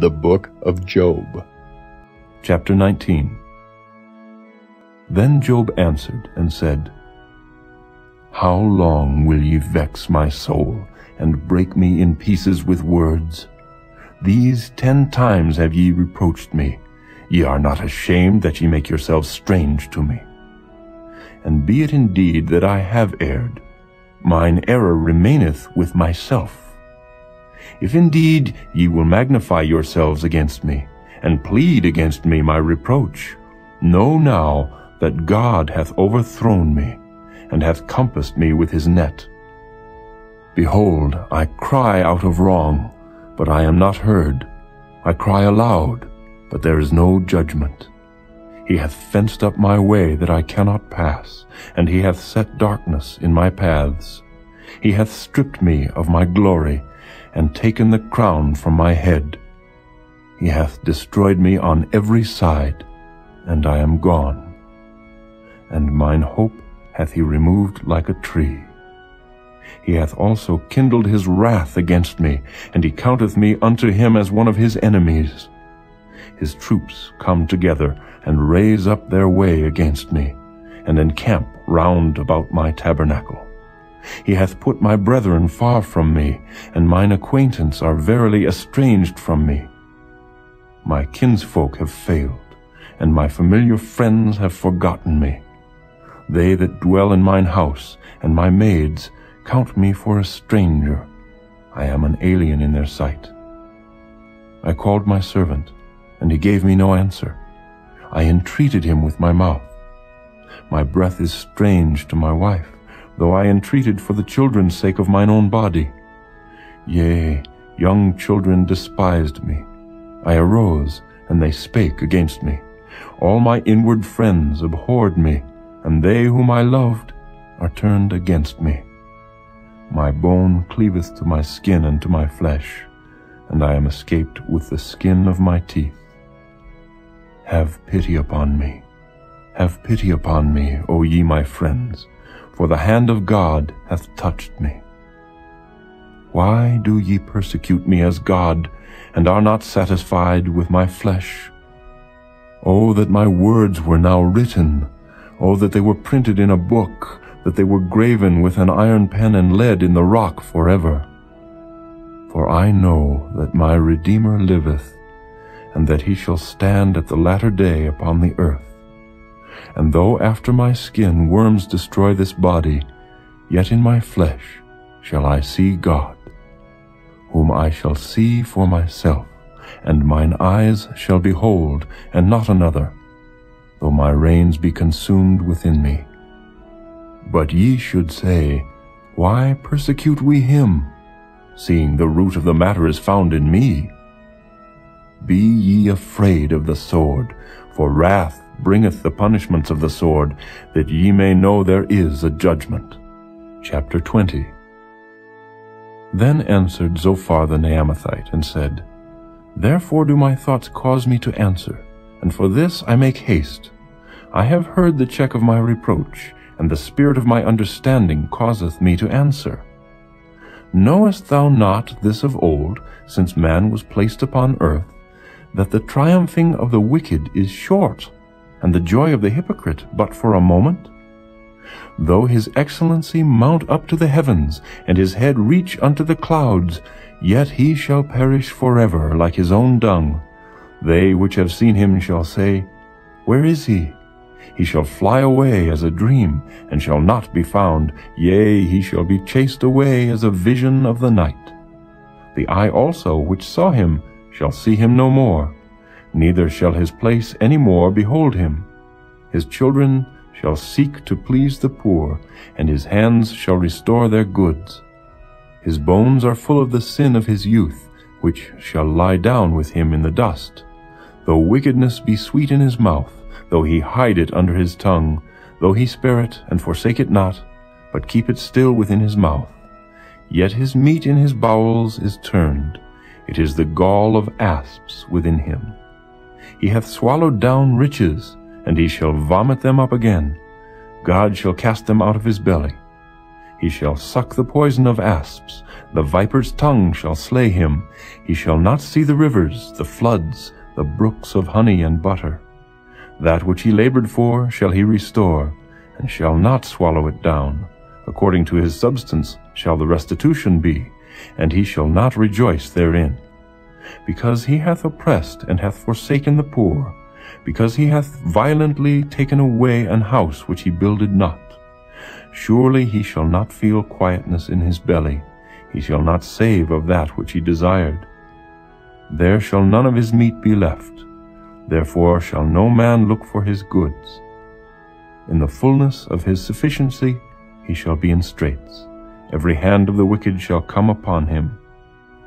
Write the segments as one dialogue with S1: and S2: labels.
S1: The Book of Job.
S2: Chapter 19 Then Job answered and said, How long will ye vex my soul, and break me in pieces with words? These ten times have ye reproached me. Ye are not ashamed that ye make yourselves strange to me. And be it indeed that I have erred, mine error remaineth with myself. If indeed ye will magnify yourselves against me, and plead against me my reproach, know now that God hath overthrown me, and hath compassed me with his net. Behold, I cry out of wrong, but I am not heard. I cry aloud, but there is no judgment. He hath fenced up my way that I cannot pass, and he hath set darkness in my paths. He hath stripped me of my glory, and taken the crown from my head. He hath destroyed me on every side, and I am gone. And mine hope hath he removed like a tree. He hath also kindled his wrath against me, and he counteth me unto him as one of his enemies. His troops come together, and raise up their way against me, and encamp round about my tabernacle. He hath put my brethren far from me, and mine acquaintance are verily estranged from me. My kinsfolk have failed, and my familiar friends have forgotten me. They that dwell in mine house, and my maids, count me for a stranger. I am an alien in their sight. I called my servant, and he gave me no answer. I entreated him with my mouth. My breath is strange to my wife though I entreated for the children's sake of mine own body. Yea, young children despised me. I arose, and they spake against me. All my inward friends abhorred me, and they whom I loved are turned against me. My bone cleaveth to my skin and to my flesh, and I am escaped with the skin of my teeth. Have pity upon me. Have pity upon me, O ye my friends for the hand of God hath touched me. Why do ye persecute me as God, and are not satisfied with my flesh? Oh, that my words were now written! Oh, that they were printed in a book, that they were graven with an iron pen and lead in the rock forever. For I know that my Redeemer liveth, and that he shall stand at the latter day upon the earth. And though after my skin worms destroy this body, yet in my flesh shall I see God, whom I shall see for myself, and mine eyes shall behold, and not another, though my reins be consumed within me. But ye should say, Why persecute we him, seeing the root of the matter is found in me? Be ye afraid of the sword, for wrath bringeth the punishments of the sword, that ye may know there is a judgment. Chapter 20 Then answered Zophar the Naamathite, and said, Therefore do my thoughts cause me to answer, and for this I make haste. I have heard the check of my reproach, and the spirit of my understanding causeth me to answer. Knowest thou not this of old, since man was placed upon earth, that the triumphing of the wicked is short, and the joy of the hypocrite but for a moment? Though his excellency mount up to the heavens, and his head reach unto the clouds, yet he shall perish forever like his own dung. They which have seen him shall say, Where is he? He shall fly away as a dream, and shall not be found. Yea, he shall be chased away as a vision of the night. The eye also which saw him shall see him no more neither shall his place any more behold him. His children shall seek to please the poor, and his hands shall restore their goods. His bones are full of the sin of his youth, which shall lie down with him in the dust. Though wickedness be sweet in his mouth, though he hide it under his tongue, though he spare it and forsake it not, but keep it still within his mouth, yet his meat in his bowels is turned, it is the gall of asps within him. He hath swallowed down riches, and he shall vomit them up again. God shall cast them out of his belly. He shall suck the poison of asps, the viper's tongue shall slay him. He shall not see the rivers, the floods, the brooks of honey and butter. That which he labored for shall he restore, and shall not swallow it down. According to his substance shall the restitution be, and he shall not rejoice therein. Because he hath oppressed and hath forsaken the poor, because he hath violently taken away an house which he builded not. Surely he shall not feel quietness in his belly, he shall not save of that which he desired. There shall none of his meat be left, therefore shall no man look for his goods. In the fullness of his sufficiency he shall be in straits. Every hand of the wicked shall come upon him.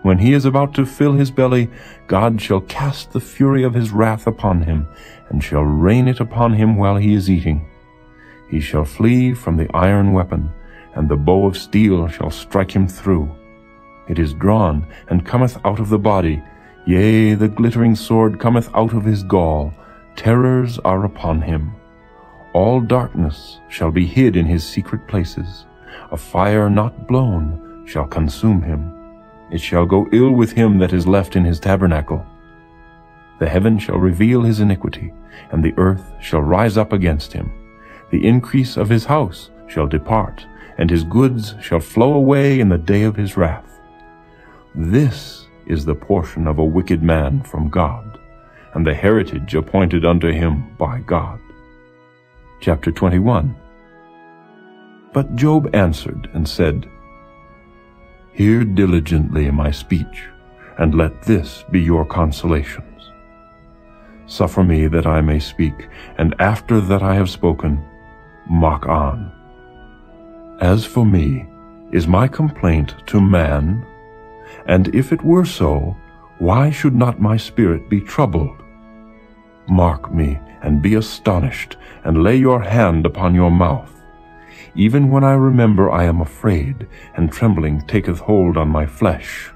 S2: When he is about to fill his belly, God shall cast the fury of his wrath upon him, and shall rain it upon him while he is eating. He shall flee from the iron weapon, and the bow of steel shall strike him through. It is drawn, and cometh out of the body, yea, the glittering sword cometh out of his gall. Terrors are upon him. All darkness shall be hid in his secret places. A fire not blown shall consume him. It shall go ill with him that is left in his tabernacle. The heaven shall reveal his iniquity, and the earth shall rise up against him. The increase of his house shall depart, and his goods shall flow away in the day of his wrath. This is the portion of a wicked man from God, and the heritage appointed unto him by God. Chapter 21 But Job answered and said, Hear diligently my speech, and let this be your consolations. Suffer me that I may speak, and after that I have spoken, mock on. As for me, is my complaint to man? And if it were so, why should not my spirit be troubled? Mark me, and be astonished, and lay your hand upon your mouth. Even when I remember I am afraid, and trembling taketh hold on my flesh.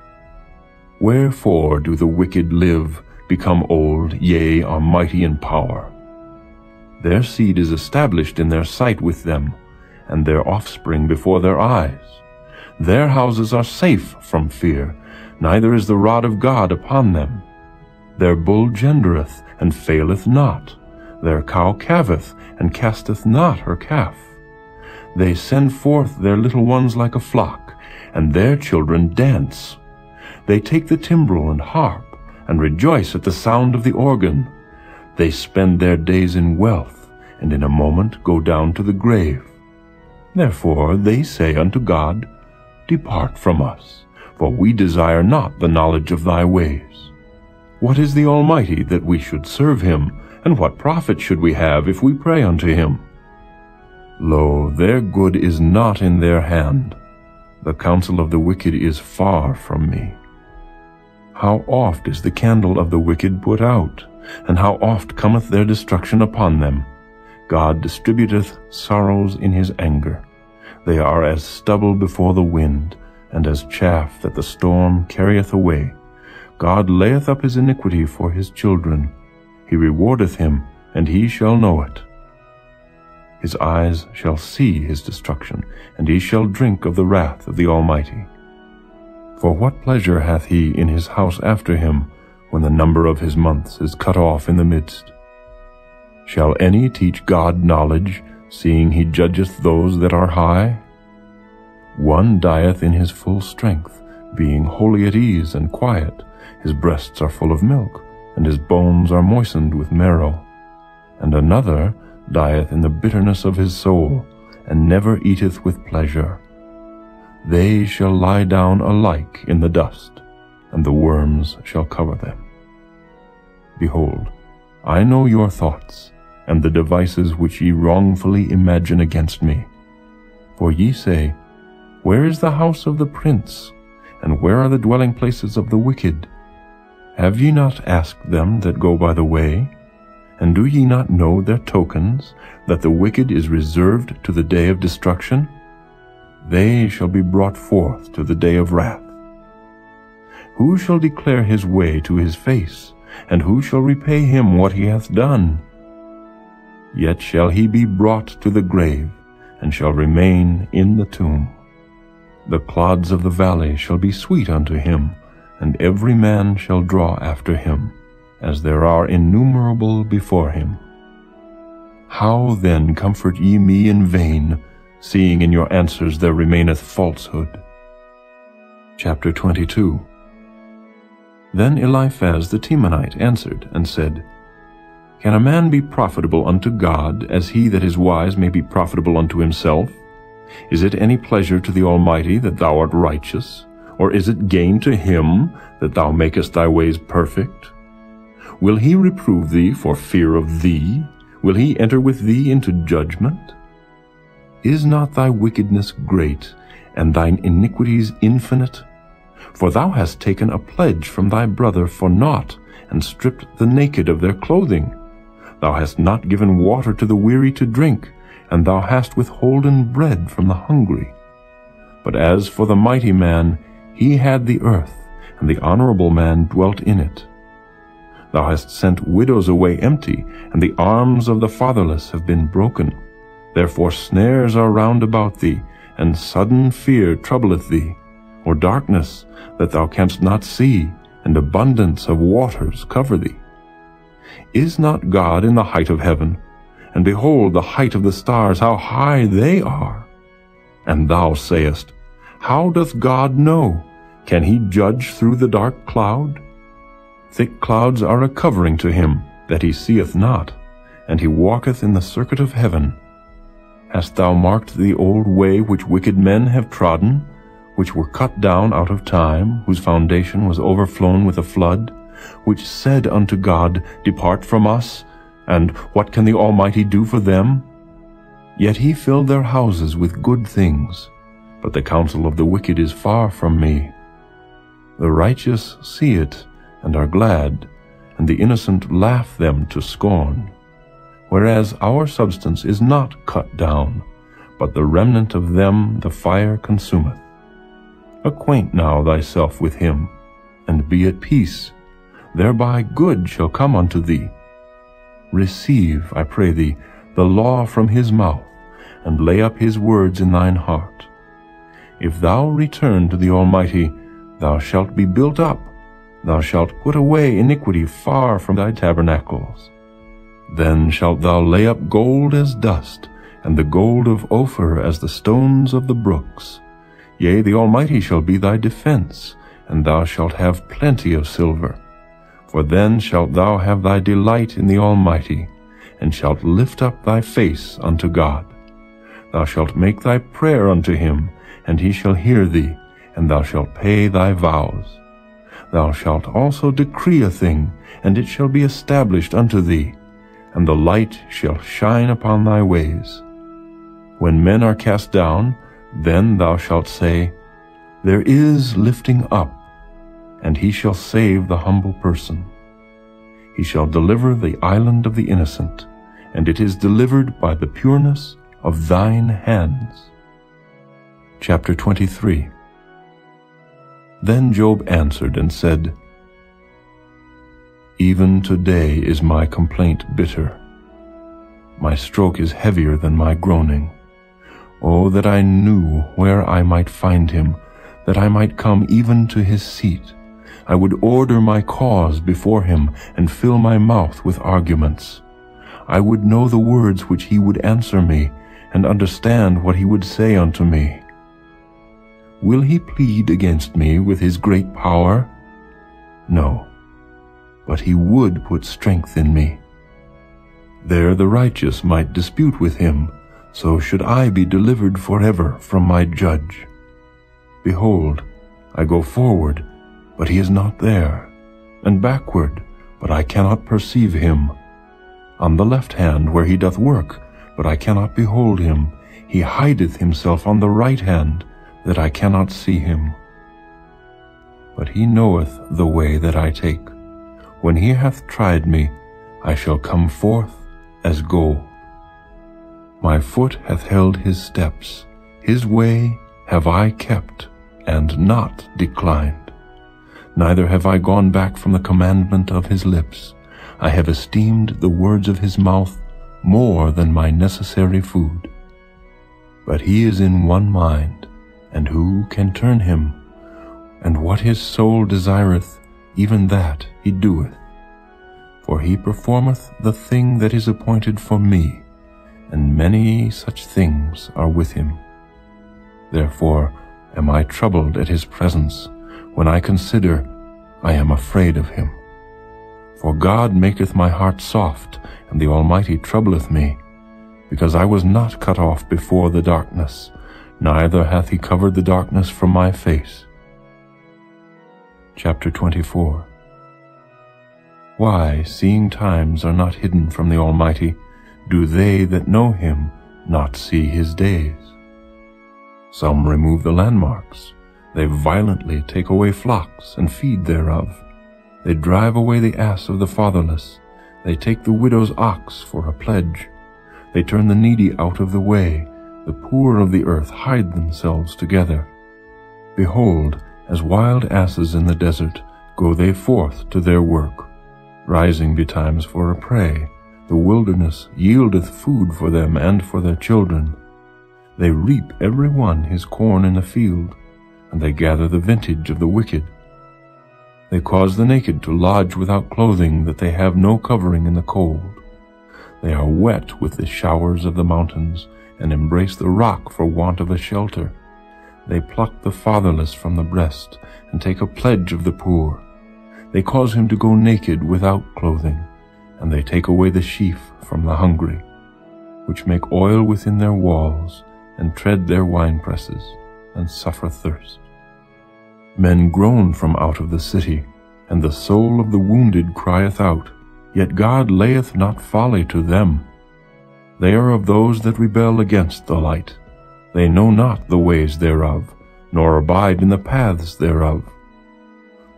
S2: Wherefore do the wicked live, become old, yea, are mighty in power? Their seed is established in their sight with them, and their offspring before their eyes. Their houses are safe from fear, neither is the rod of God upon them. Their bull gendereth, and faileth not. Their cow calveth, and casteth not her calf. They send forth their little ones like a flock, and their children dance. They take the timbrel and harp, and rejoice at the sound of the organ. They spend their days in wealth, and in a moment go down to the grave. Therefore they say unto God, Depart from us, for we desire not the knowledge of thy ways. What is the Almighty that we should serve him, and what profit should we have if we pray unto him? Lo, their good is not in their hand. The counsel of the wicked is far from me. How oft is the candle of the wicked put out, and how oft cometh their destruction upon them? God distributeth sorrows in his anger. They are as stubble before the wind, and as chaff that the storm carrieth away. God layeth up his iniquity for his children. He rewardeth him, and he shall know it. His eyes shall see his destruction, and he shall drink of the wrath of the Almighty. For what pleasure hath he in his house after him, when the number of his months is cut off in the midst? Shall any teach God knowledge, seeing he judgeth those that are high? One dieth in his full strength, being wholly at ease and quiet. His breasts are full of milk, and his bones are moistened with marrow. And another dieth in the bitterness of his soul, and never eateth with pleasure. They shall lie down alike in the dust, and the worms shall cover them. Behold, I know your thoughts, and the devices which ye wrongfully imagine against me. For ye say, Where is the house of the prince, and where are the dwelling places of the wicked? Have ye not asked them that go by the way? And do ye not know their tokens, that the wicked is reserved to the day of destruction? They shall be brought forth to the day of wrath. Who shall declare his way to his face, and who shall repay him what he hath done? Yet shall he be brought to the grave, and shall remain in the tomb. The clods of the valley shall be sweet unto him, and every man shall draw after him, as there are innumerable before him. How then comfort ye me in vain, seeing in your answers there remaineth falsehood? Chapter 22 Then Eliphaz the Temanite answered and said, Can a man be profitable unto God, as he that is wise may be profitable unto himself? Is it any pleasure to the Almighty that thou art righteous? Or is it gain to him that thou makest thy ways perfect? Will he reprove thee for fear of thee? Will he enter with thee into judgment? Is not thy wickedness great, and thine iniquities infinite? For thou hast taken a pledge from thy brother for naught, and stripped the naked of their clothing. Thou hast not given water to the weary to drink, and thou hast withholden bread from the hungry. But as for the mighty man, he had the earth, and the honorable man dwelt in it. Thou hast sent widows away empty, and the arms of the fatherless have been broken. Therefore snares are round about thee, and sudden fear troubleth thee, or darkness that thou canst not see, and abundance of waters cover thee. Is not God in the height of heaven? And behold the height of the stars, how high they are. And thou sayest, How doth God know? Can he judge through the dark cloud? Thick clouds are a covering to him, that he seeth not, and he walketh in the circuit of heaven. Hast thou marked the old way which wicked men have trodden, which were cut down out of time, whose foundation was overflown with a flood, which said unto God, Depart from us, and what can the Almighty do for them? Yet he filled their houses with good things, but the counsel of the wicked is far from me. The righteous see it and are glad, and the innocent laugh them to scorn. Whereas our substance is not cut down, but the remnant of them the fire consumeth. Acquaint now thyself with him, and be at peace. Thereby good shall come unto thee, Receive, I pray thee, the law from his mouth, and lay up his words in thine heart. If thou return to the Almighty, thou shalt be built up, thou shalt put away iniquity far from thy tabernacles. Then shalt thou lay up gold as dust, and the gold of Ophir as the stones of the brooks. Yea, the Almighty shall be thy defense, and thou shalt have plenty of silver. For then shalt thou have thy delight in the Almighty, and shalt lift up thy face unto God. Thou shalt make thy prayer unto him, and he shall hear thee, and thou shalt pay thy vows. Thou shalt also decree a thing, and it shall be established unto thee, and the light shall shine upon thy ways. When men are cast down, then thou shalt say, There is lifting up, and he shall save the humble person. He shall deliver the island of the innocent, and it is delivered by the pureness of thine hands. Chapter 23 Then Job answered and said, Even today is my complaint bitter. My stroke is heavier than my groaning. Oh, that I knew where I might find him, that I might come even to his seat. I would order my cause before him and fill my mouth with arguments. I would know the words which he would answer me and understand what he would say unto me. Will he plead against me with his great power? No, but he would put strength in me. There the righteous might dispute with him, so should I be delivered forever from my judge. Behold, I go forward, but he is not there, and backward, but I cannot perceive him. On the left hand where he doth work, but I cannot behold him. He hideth himself on the right hand, that I cannot see him. But he knoweth the way that I take. When he hath tried me, I shall come forth as gold. My foot hath held his steps, his way have I kept, and not declined neither have I gone back from the commandment of his lips. I have esteemed the words of his mouth more than my necessary food. But he is in one mind, and who can turn him? And what his soul desireth, even that he doeth. For he performeth the thing that is appointed for me, and many such things are with him. Therefore am I troubled at his presence. When I consider, I am afraid of him. For God maketh my heart soft, and the Almighty troubleth me, because I was not cut off before the darkness, neither hath he covered the darkness from my face. Chapter 24 Why, seeing times are not hidden from the Almighty, do they that know him not see his days? Some remove the landmarks. They violently take away flocks and feed thereof. They drive away the ass of the fatherless. They take the widow's ox for a pledge. They turn the needy out of the way. The poor of the earth hide themselves together. Behold, as wild asses in the desert go they forth to their work, rising betimes for a prey. The wilderness yieldeth food for them and for their children. They reap every one his corn in the field, and they gather the vintage of the wicked. They cause the naked to lodge without clothing, that they have no covering in the cold. They are wet with the showers of the mountains, and embrace the rock for want of a shelter. They pluck the fatherless from the breast, and take a pledge of the poor. They cause him to go naked without clothing, and they take away the sheaf from the hungry, which make oil within their walls, and tread their winepresses, and suffer thirst. Men groan from out of the city, and the soul of the wounded crieth out, yet God layeth not folly to them. They are of those that rebel against the light. They know not the ways thereof, nor abide in the paths thereof.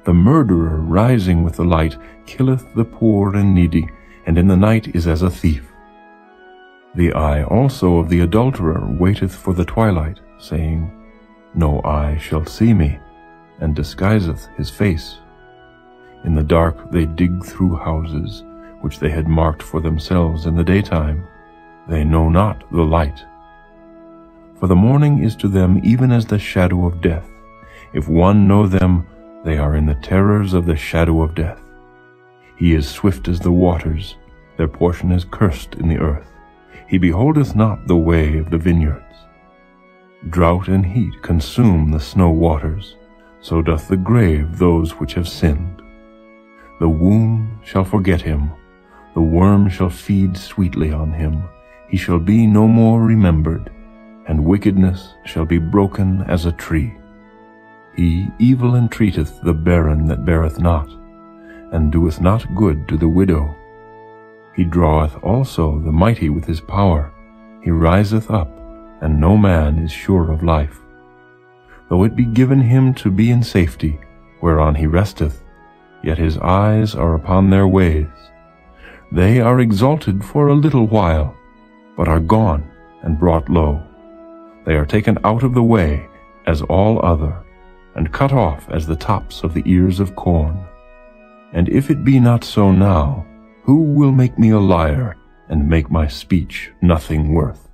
S2: The murderer rising with the light killeth the poor and needy, and in the night is as a thief. The eye also of the adulterer waiteth for the twilight, saying, No eye shall see me, and disguiseth his face. In the dark they dig through houses, which they had marked for themselves in the daytime. They know not the light. For the morning is to them even as the shadow of death. If one know them, they are in the terrors of the shadow of death. He is swift as the waters, their portion is cursed in the earth. He beholdeth not the way of the vineyards. Drought and heat consume the snow waters, so doth the grave those which have sinned. The womb shall forget him, the worm shall feed sweetly on him, he shall be no more remembered, and wickedness shall be broken as a tree. He evil entreateth the barren that beareth not, and doeth not good to the widow. He draweth also the mighty with his power. He riseth up, and no man is sure of life. Though it be given him to be in safety, whereon he resteth, yet his eyes are upon their ways. They are exalted for a little while, but are gone and brought low. They are taken out of the way as all other, and cut off as the tops of the ears of corn. And if it be not so now, who will make me a liar and make my speech nothing worth?